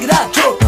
like that, yo.